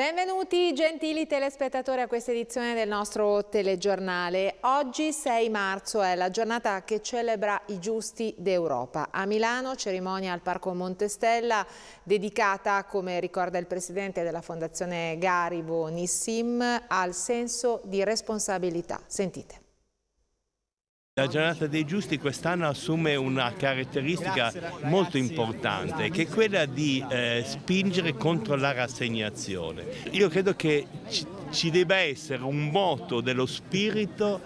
Benvenuti gentili telespettatori a questa edizione del nostro telegiornale. Oggi 6 marzo è la giornata che celebra i giusti d'Europa. A Milano cerimonia al Parco Montestella dedicata, come ricorda il presidente della Fondazione Garibo Nissim, al senso di responsabilità. Sentite. La giornata dei giusti quest'anno assume una caratteristica molto importante, che è quella di eh, spingere contro la rassegnazione. Io credo che ci, debba essere un moto dello spirito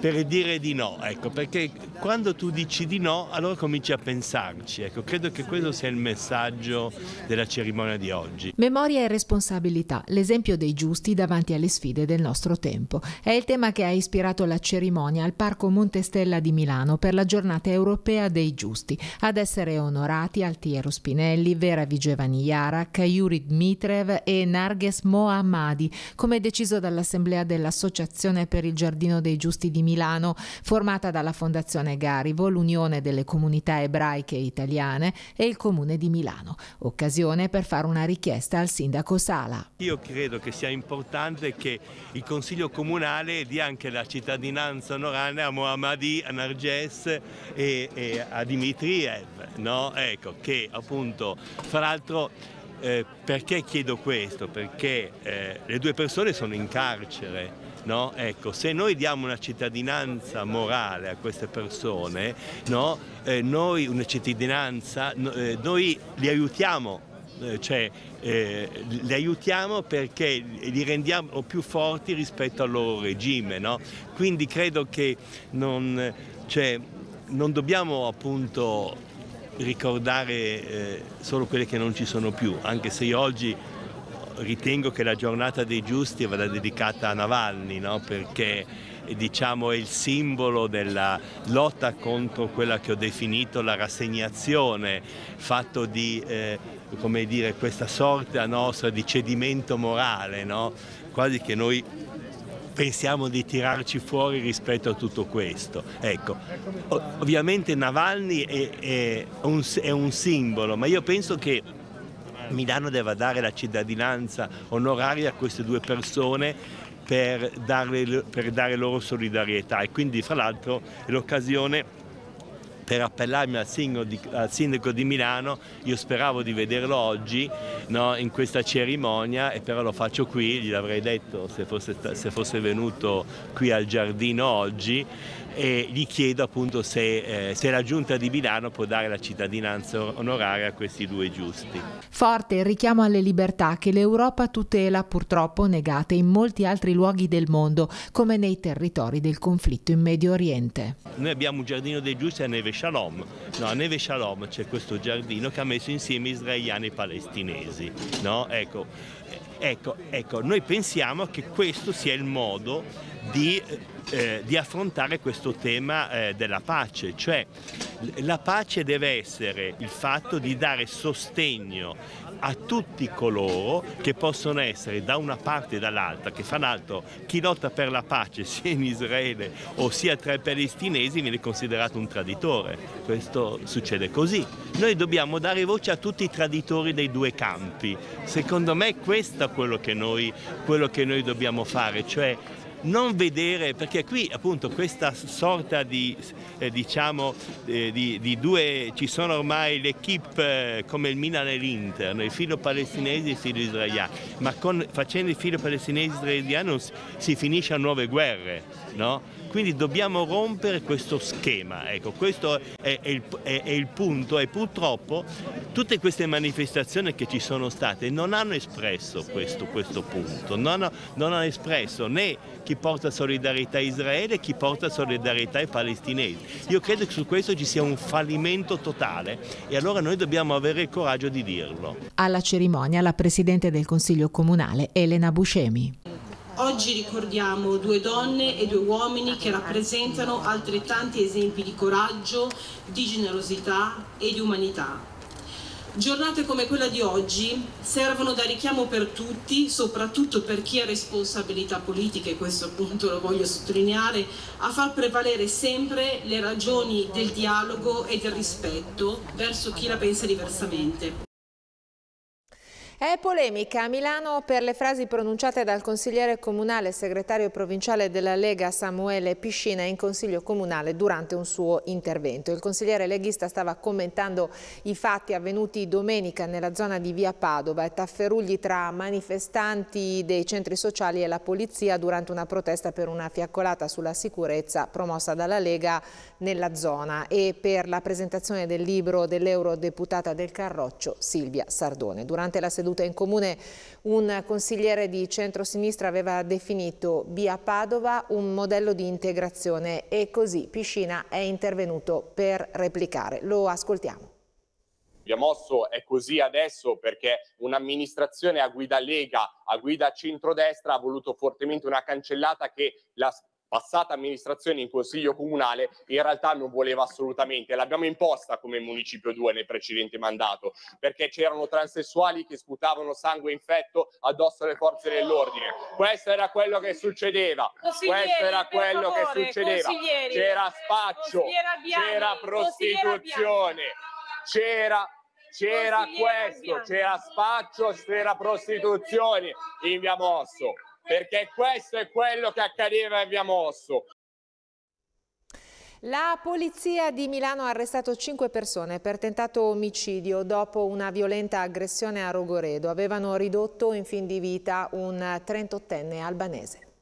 per dire di no, ecco, perché quando tu dici di no allora cominci a pensarci, ecco, credo che questo sia il messaggio della cerimonia di oggi. Memoria e responsabilità, l'esempio dei giusti davanti alle sfide del nostro tempo, è il tema che ha ispirato la cerimonia al Parco Montestella di Milano per la giornata europea dei giusti. Ad essere onorati Altiero Spinelli, Vera Vigevani Yarak, Yuri Dmitrev e Narges Mohammadi, come deciso dall'Assemblea dell'Associazione per il Giardino dei Giusti di Milano, formata dalla Fondazione Garivo, l'Unione delle Comunità Ebraiche Italiane e il Comune di Milano. Occasione per fare una richiesta al sindaco Sala. Io credo che sia importante che il Consiglio Comunale dia anche la cittadinanza onoranea a Mohammadi, a Narges e, e a Dimitriev, no? ecco, che appunto, fra l'altro eh, perché chiedo questo? Perché eh, le due persone sono in carcere No? Ecco, se noi diamo una cittadinanza morale a queste persone, no? eh, noi una cittadinanza, no, eh, noi li aiutiamo, eh, cioè eh, li aiutiamo perché li rendiamo più forti rispetto al loro regime. Quindi credo che non, cioè, non dobbiamo appunto ricordare eh, solo quelle che non ci sono più, anche se io oggi ritengo che la giornata dei giusti vada dedicata a Navalny, no? perché diciamo, è il simbolo della lotta contro quella che ho definito la rassegnazione, fatto di eh, dire, questa sorta nostra di cedimento morale, no? quasi che noi pensiamo di tirarci fuori rispetto a tutto questo. Ecco, ovviamente Navalny è, è, un, è un simbolo, ma io penso che Milano deve dare la cittadinanza onoraria a queste due persone per, darle, per dare loro solidarietà e quindi fra l'altro è l'occasione per appellarmi al sindaco, di, al sindaco di, Milano, io speravo di vederlo oggi no, in questa cerimonia e però lo faccio qui, gli avrei detto se fosse, se fosse venuto qui al giardino oggi, e gli chiedo appunto se, eh, se, la giunta di Milano può dare la cittadinanza onoraria a questi due giusti. Forte il richiamo alle libertà che l'Europa tutela purtroppo negate in molti altri luoghi del mondo, come nei territori del conflitto in Medio Oriente. Noi abbiamo un giardino dei giusti a Neve Shalom, no, a Neve Shalom c'è questo giardino che ha messo insieme israeliani e palestinesi. No? Ecco, ecco, ecco, noi pensiamo che questo sia il modo di eh, di affrontare questo tema eh, della pace, cioè la pace deve essere il fatto di dare sostegno a tutti coloro che possono essere da una parte e dall'altra, che fra l'altro chi lotta per la pace sia in Israele o sia tra i palestinesi viene considerato un traditore, questo succede così. Noi dobbiamo dare voce a tutti i traditori dei due campi, secondo me questo è quello che noi, quello che noi dobbiamo fare, cioè non vedere, perché qui appunto questa sorta di, eh, diciamo, eh, di, di, due, ci sono ormai le equip eh, come il Milan e l'Inter, il filo palestinese e il filo israeliano, ma con, facendo il filo palestinese e israeliano si finisce a nuove guerre, no? Quindi dobbiamo rompere questo schema, ecco, questo è, il, è, è, il, punto e purtroppo tutte queste manifestazioni che ci sono state non hanno espresso questo, questo punto, non, non, hanno espresso né chi porta solidarietà a Israele né chi porta solidarietà ai palestinesi. Io credo che su questo ci sia un fallimento totale e allora noi dobbiamo avere il coraggio di dirlo. Alla cerimonia la Presidente del Consiglio Comunale Elena Buscemi. Oggi ricordiamo due donne e due uomini che rappresentano altrettanti esempi di coraggio, di generosità e di umanità. Giornate come quella di oggi servono da richiamo per tutti, soprattutto per chi ha responsabilità politiche, questo appunto lo voglio sottolineare, a far prevalere sempre le ragioni del dialogo e del rispetto verso chi la pensa diversamente. È polemica a Milano per le frasi pronunciate dal consigliere comunale e segretario provinciale della Lega Samuele Piscina in consiglio comunale durante un suo intervento. Il consigliere leghista stava commentando i fatti avvenuti domenica nella zona di via Padova e tafferugli tra manifestanti dei centri sociali e la polizia durante una protesta per una fiaccolata sulla sicurezza promossa dalla Lega nella zona e per la presentazione del libro dell'eurodeputata del Carroccio Silvia Sardone. Durante la seduta seduta in comune un consigliere di centrosinistra aveva definito via Padova un modello di integrazione e così Piscina è intervenuto per replicare. Lo ascoltiamo. Via Mosso è così adesso perché un'amministrazione a guida Lega, a guida centrodestra ha voluto fortemente una cancellata che la passata amministrazione in consiglio comunale in realtà non voleva assolutamente. L'abbiamo imposta come Municipio 2 nel precedente mandato, perché c'erano transessuali che sputavano sangue infetto addosso alle forze dell'ordine. Questo era quello che succedeva. Questo era quello favore, che succedeva. C'era spaccio, c'era prostituzione, c'era c'era questo, c'era spaccio, c'era prostituzione in via Mosso perché questo è quello che accadeva in via Mosso. La polizia di Milano ha arrestato cinque persone per tentato omicidio dopo una violenta aggressione a Rogoredo. Avevano ridotto in fin di vita un 38enne albanese.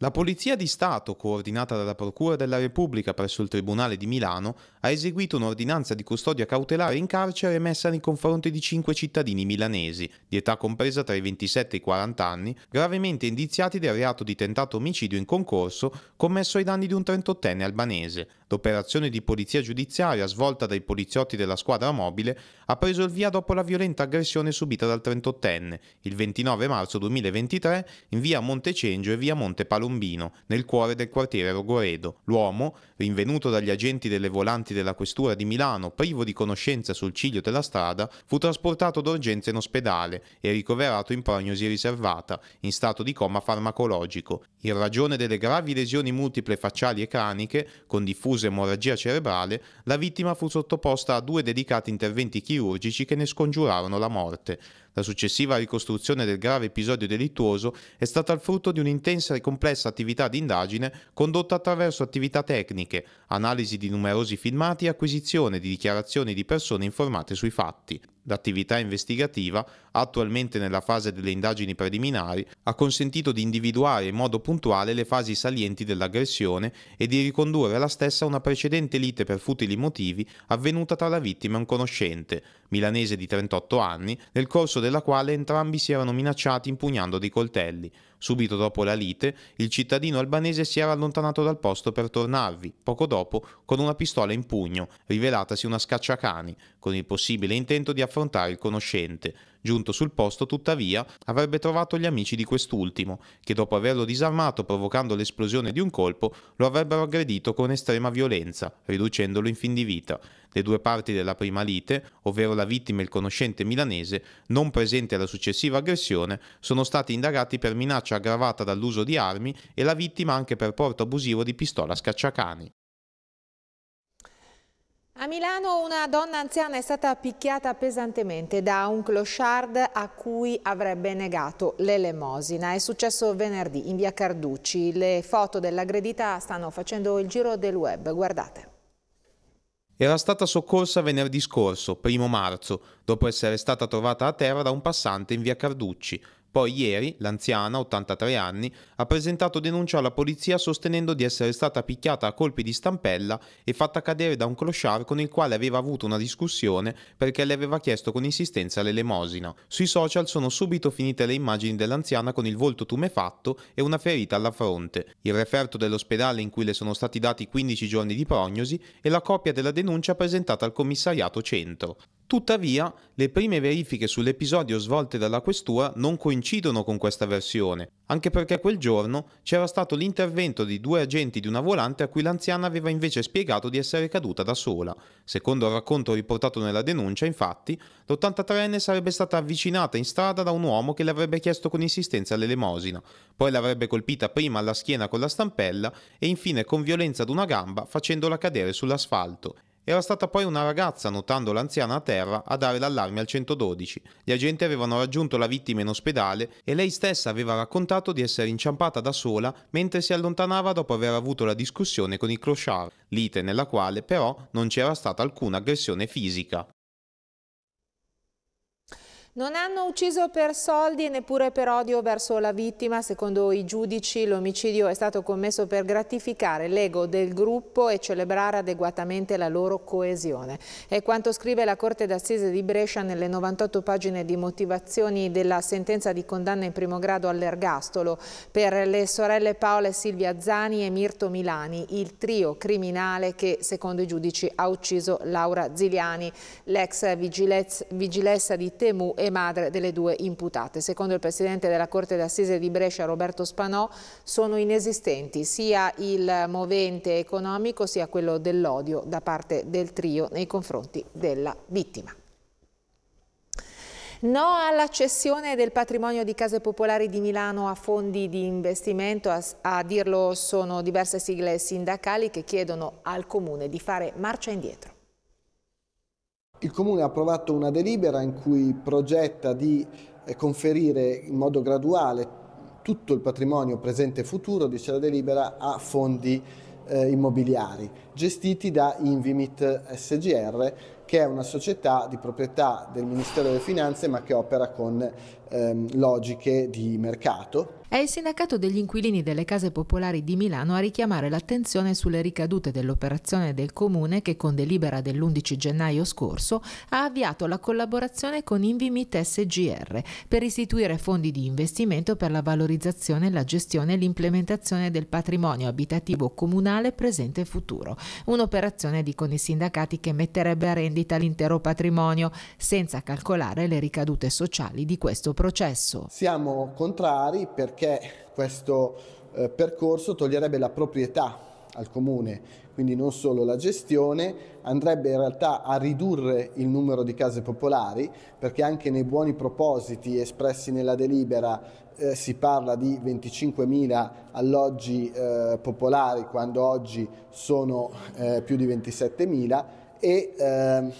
La Polizia di Stato, coordinata dalla Procura della Repubblica presso il Tribunale di Milano, ha eseguito un'ordinanza di custodia cautelare in carcere emessa nei confronti di cinque cittadini milanesi, di età compresa tra i 27 e i 40 anni, gravemente indiziati del reato di tentato omicidio in concorso commesso ai danni di un 38enne albanese. L'operazione di polizia giudiziaria svolta dai poliziotti della squadra mobile ha preso il via dopo la violenta aggressione subita dal 38enne, il 29 marzo 2023, in via Montecengio e via Monte Palomino Palombino, nel cuore del quartiere Rogoredo. L'uomo, rinvenuto dagli agenti delle volanti della questura di Milano privo di conoscenza sul ciglio della strada, fu trasportato d'urgenza in ospedale e ricoverato in prognosi riservata, in stato di coma farmacologico. In ragione delle gravi lesioni multiple facciali e craniche, con diffusa emorragia cerebrale, la vittima fu sottoposta a due delicati interventi chirurgici che ne scongiurarono la morte. La successiva ricostruzione del grave episodio delittuoso è stata il frutto di un'intensa e complessa attività di indagine condotta attraverso attività tecniche, analisi di numerosi filmati e acquisizione di dichiarazioni di persone informate sui fatti. L'attività investigativa, attualmente nella fase delle indagini preliminari, ha consentito di individuare in modo puntuale le fasi salienti dell'aggressione e di ricondurre la stessa a una precedente lite per futili motivi avvenuta tra la vittima e un conoscente, milanese di 38 anni, nel corso della quale entrambi si erano minacciati impugnando dei coltelli. Subito dopo la lite, il cittadino albanese si era allontanato dal posto per tornarvi, poco dopo, con una pistola in pugno, rivelatasi una scacciacani, con il possibile intento di affrontare il conoscente. Giunto sul posto, tuttavia, avrebbe trovato gli amici di quest'ultimo, che dopo averlo disarmato provocando l'esplosione di un colpo, lo avrebbero aggredito con estrema violenza, riducendolo in fin di vita. Le due parti della prima lite, ovvero la vittima e il conoscente milanese, non presenti alla successiva aggressione, sono stati indagati per minaccia aggravata dall'uso di armi e la vittima anche per porto abusivo di pistola scacciacani. A Milano una donna anziana è stata picchiata pesantemente da un clochard a cui avrebbe negato l'elemosina. È successo venerdì in via Carducci. Le foto dell'aggredita stanno facendo il giro del web. Guardate. Era stata soccorsa venerdì scorso, primo marzo, dopo essere stata trovata a terra da un passante in via Carducci. Poi ieri l'anziana, 83 anni, ha presentato denuncia alla polizia sostenendo di essere stata picchiata a colpi di stampella e fatta cadere da un clochard con il quale aveva avuto una discussione perché le aveva chiesto con insistenza l'elemosina. Sui social sono subito finite le immagini dell'anziana con il volto tumefatto e una ferita alla fronte, il referto dell'ospedale in cui le sono stati dati 15 giorni di prognosi e la copia della denuncia presentata al commissariato centro. Tuttavia, le prime verifiche sull'episodio svolte dalla questura non coincidono con questa versione, anche perché quel giorno c'era stato l'intervento di due agenti di una volante a cui l'anziana aveva invece spiegato di essere caduta da sola. Secondo il racconto riportato nella denuncia, infatti, l'83enne sarebbe stata avvicinata in strada da un uomo che le avrebbe chiesto con insistenza l'elemosina, poi l'avrebbe colpita prima alla schiena con la stampella e infine con violenza ad una gamba facendola cadere sull'asfalto Era stata poi una ragazza, notando l'anziana a terra, a dare l'allarme al 112. Gli agenti avevano raggiunto la vittima in ospedale e lei stessa aveva raccontato di essere inciampata da sola mentre si allontanava dopo aver avuto la discussione con i clochard, lite nella quale però non c'era stata alcuna aggressione fisica. Non hanno ucciso per soldi e neppure per odio verso la vittima. Secondo i giudici l'omicidio è stato commesso per gratificare l'ego del gruppo e celebrare adeguatamente la loro coesione. È quanto scrive la Corte d'Assise di Brescia nelle 98 pagine di motivazioni della sentenza di condanna in primo grado all'ergastolo per le sorelle Paola e Silvia Zani e Mirto Milani, il trio criminale che secondo i giudici ha ucciso Laura Ziliani, l'ex vigilessa di Temu e madre delle due imputate. Secondo il presidente della Corte d'Assise di Brescia, Roberto Spanò, sono inesistenti sia il movente economico sia quello dell'odio da parte del trio nei confronti della vittima. No alla cessione del patrimonio di case popolari di Milano a fondi di investimento, a, a, dirlo sono diverse sigle sindacali che chiedono al Comune di fare marcia indietro. Il Comune ha approvato una delibera in cui progetta di eh, conferire in modo graduale tutto il patrimonio presente e futuro, dice la delibera, a fondi eh, immobiliari gestiti da Invimit SGR che è una società di proprietà del Ministero delle Finanze ma che opera con ehm, logiche di mercato è il sindacato degli inquilini delle case popolari di Milano a richiamare l'attenzione sulle ricadute dell'operazione del comune che con delibera dell'11 gennaio scorso ha avviato la collaborazione con Invimit SGR per istituire fondi di investimento per la valorizzazione, la gestione e l'implementazione del patrimonio abitativo comunale presente e futuro. Un'operazione, dicono i sindacati, che metterebbe a rendita l'intero patrimonio senza calcolare le ricadute sociali di questo processo. Siamo contrari perché questo eh, percorso toglierebbe la proprietà al comune, quindi non solo la gestione, andrebbe in realtà a ridurre il numero di case popolari, perché anche nei buoni propositi espressi nella delibera eh, si parla di 25.000 alloggi eh, popolari, quando oggi sono eh, più di 27.000 e ehm,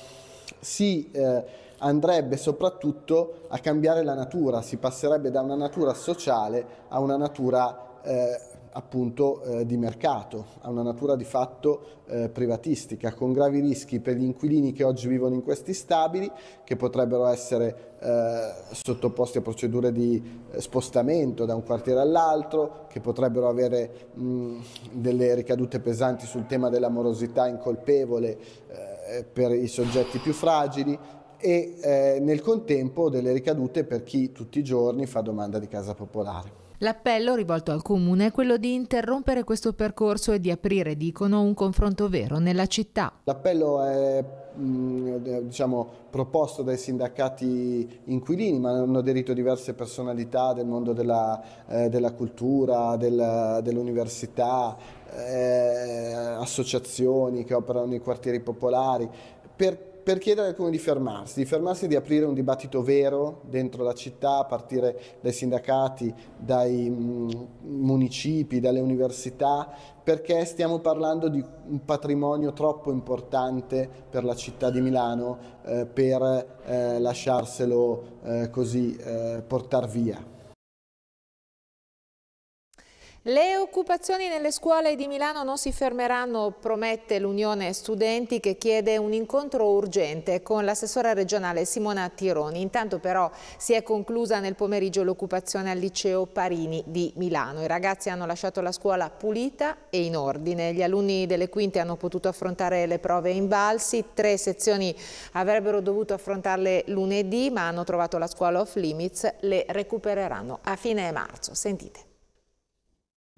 si eh, andrebbe soprattutto a cambiare la natura, si passerebbe da una natura sociale a una natura eh, appunto eh, di mercato, a una natura di fatto eh, privatistica, con gravi rischi per gli inquilini che oggi vivono in questi stabili, che potrebbero essere eh, sottoposti a procedure di eh, spostamento da un quartiere all'altro, che potrebbero avere mh, delle ricadute pesanti sul tema della morosità incolpevole eh, per i soggetti più fragili, e eh, nel contempo delle ricadute per chi tutti i giorni fa domanda di casa popolare. L'appello rivolto al Comune è quello di interrompere questo percorso e di aprire, dicono, un confronto vero nella città. L'appello è mm, diciamo, proposto dai sindacati inquilini, ma hanno aderito diverse personalità del mondo della, eh, della cultura, del, dell'università, eh, associazioni che operano nei quartieri popolari, per per chiedere al Comune di fermarsi, di fermarsi e di aprire un dibattito vero dentro la città, a partire dai sindacati, dai mm, municipi, dalle università, perché stiamo parlando di un patrimonio troppo importante per la città di Milano eh, per eh, lasciarselo eh, così eh, portare via. Le occupazioni nelle scuole di Milano non si fermeranno, promette l'Unione Studenti che chiede un incontro urgente con l'assessora regionale Simona Tironi. Intanto però si è conclusa nel pomeriggio l'occupazione al liceo Parini di Milano. I ragazzi hanno lasciato la scuola pulita e in ordine. Gli alunni delle quinte hanno potuto affrontare le prove in balsi. Tre sezioni avrebbero dovuto affrontarle lunedì ma hanno trovato la scuola off limits. Le recupereranno a fine marzo. Sentite.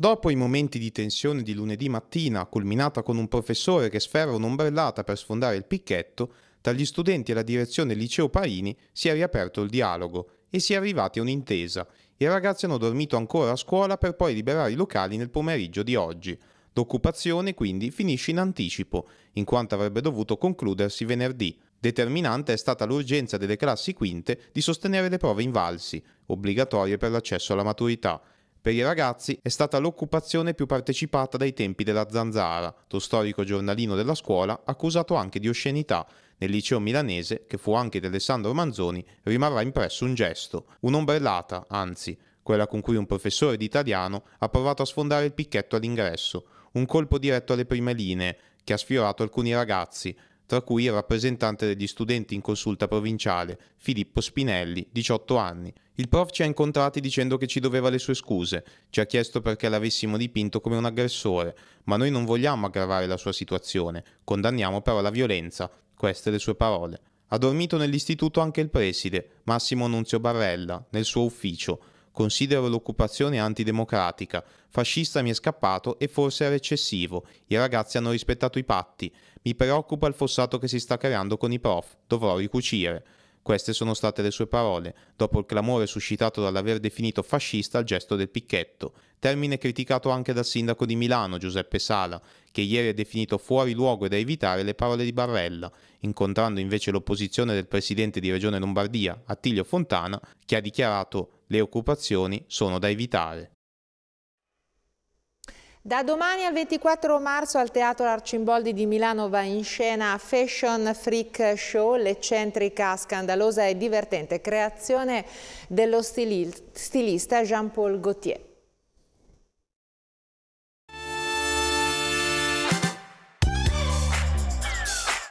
Dopo i momenti di tensione di lunedì mattina, culminata con un professore che sferra un'ombrellata per sfondare il picchetto, tra gli studenti e la direzione Liceo Paini si è riaperto il dialogo e si è arrivati a un'intesa. I ragazzi hanno dormito ancora a scuola per poi liberare i locali nel pomeriggio di oggi. L'occupazione quindi finisce in anticipo, in quanto avrebbe dovuto concludersi venerdì. Determinante è stata l'urgenza delle classi quinte di sostenere le prove invalsi, obbligatorie per l'accesso alla maturità. Per i ragazzi è stata l'occupazione più partecipata dai tempi della Zanzara, lo storico giornalino della scuola accusato anche di oscenità. Nel liceo milanese, che fu anche di Alessandro Manzoni, rimarrà impresso un gesto, un'ombrellata, anzi, quella con cui un professore di italiano ha provato a sfondare il picchetto all'ingresso, un colpo diretto alle prime linee, che ha sfiorato alcuni ragazzi, tra cui il rappresentante degli studenti in consulta provinciale, Filippo Spinelli, 18 anni. Il prof ci ha incontrati dicendo che ci doveva le sue scuse, ci ha chiesto perché l'avessimo dipinto come un aggressore, ma noi non vogliamo aggravare la sua situazione, condanniamo però la violenza, queste le sue parole. Ha dormito nell'istituto anche il preside, Massimo Nunzio Barrella, nel suo ufficio. Considero l'occupazione antidemocratica. Fascista mi è scappato e forse era eccessivo. I ragazzi hanno rispettato i patti. Mi preoccupa il fossato che si sta creando con i prof. Dovrò ricucire. Queste sono state le sue parole, dopo il clamore suscitato dall'aver definito fascista il gesto del picchetto, termine criticato anche dal sindaco di Milano, Giuseppe Sala, che ieri ha definito fuori luogo e da evitare le parole di Barrella, incontrando invece l'opposizione del presidente di Regione Lombardia, Attilio Fontana, che ha dichiarato le occupazioni sono da evitare. Da domani al 24 marzo al Teatro Arcimboldi di Milano va in scena Fashion Freak Show, l'eccentrica, scandalosa e divertente creazione dello stilista Jean-Paul Gaultier.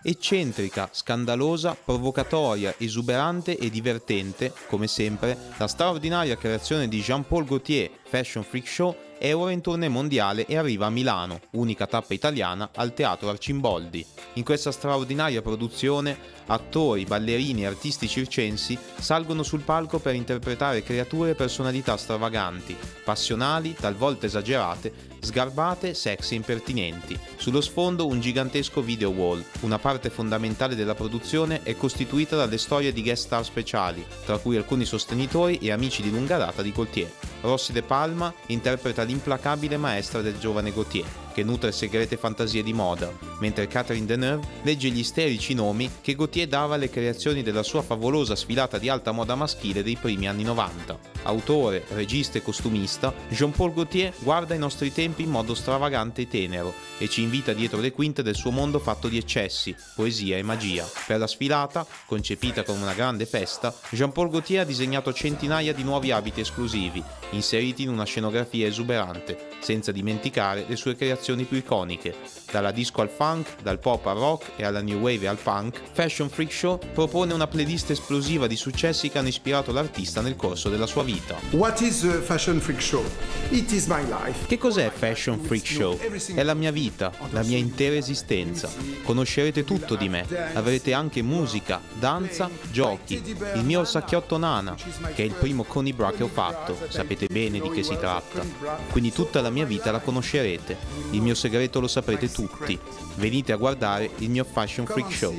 Eccentrica, scandalosa, provocatoria, esuberante e divertente, come sempre, la straordinaria creazione di Jean-Paul Gaultier, Fashion Freak Show, è ora in tournée mondiale e arriva a Milano, unica tappa italiana al Teatro Arcimboldi. In questa straordinaria produzione, attori, ballerini e artisti circensi salgono sul palco per interpretare creature e personalità stravaganti, passionali, talvolta esagerate, sgarbate, sexy e impertinenti. Sullo sfondo un gigantesco video wall. Una parte fondamentale della produzione è costituita dalle storie di guest star speciali, tra cui alcuni sostenitori e amici di lunga data di Gaultier. Rossi De Palma interpreta l'implacabile maestra del giovane Gautier, che nutre segrete fantasie di moda, mentre Catherine Deneuve legge gli isterici nomi che Gautier dava alle creazioni della sua favolosa sfilata di alta moda maschile dei primi anni 90. Autore, regista e costumista, Jean-Paul Gaultier guarda i nostri tempi in modo stravagante e tenero e ci invita dietro le quinte del suo mondo fatto di eccessi, poesia e magia. Per la sfilata, concepita come una grande festa, Jean-Paul Gaultier ha disegnato centinaia di nuovi abiti esclusivi, inseriti in una scenografia esuberante, senza dimenticare le sue creazioni più iconiche. Dalla disco al funk, dal pop al rock e alla new wave al punk, Fashion Freak Show propone una playlist esplosiva di successi che hanno ispirato l'artista nel corso della sua vita. What is a Fashion Freak Show? It is my life. Che cos'è Fashion Freak Show? È la mia vita, la mia intera esistenza. Conoscerete tutto di me. Avrete anche musica, danza, giochi. Il mio orsacchiotto Nana, che è il primo Coney Bra che ho fatto. Sapete bene di che si tratta. Quindi tutta la mia vita la conoscerete. Il mio segreto lo saprete tutti. Venite a guardare il mio Fashion Freak Show.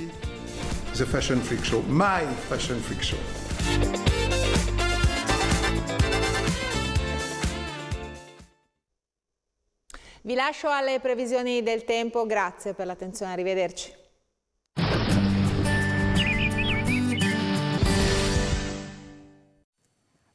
The Fashion Freak Show, my Fashion Freak Show. Vi lascio alle previsioni del tempo, grazie per l'attenzione, arrivederci.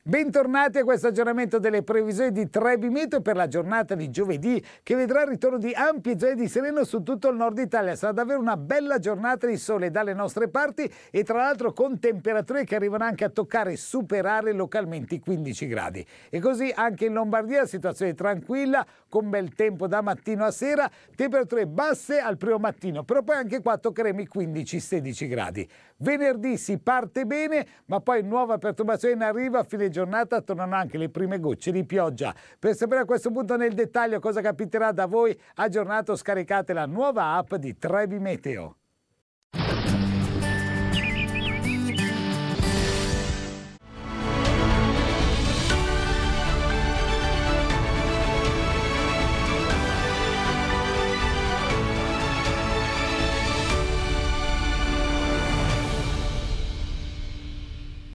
Bentornati a questo aggiornamento delle previsioni di Trebi Meteo per la giornata di giovedì che vedrà il ritorno di ampie zone di sereno su tutto il nord Italia. Sarà davvero una bella giornata di sole dalle nostre parti e tra l'altro con temperature che arrivano anche a toccare e superare localmente i 15 gradi. E così anche in Lombardia situazione tranquilla con bel tempo da mattino a sera, temperature basse al primo mattino, però poi anche qua toccheremo i 15-16 gradi. Venerdì si parte bene, ma poi nuova perturbazione in arrivo a fine giornata tornano anche le prime gocce di pioggia. Per sapere a questo punto nel dettaglio cosa capiterà da voi, aggiornato scaricate la nuova app di Trevi Meteo.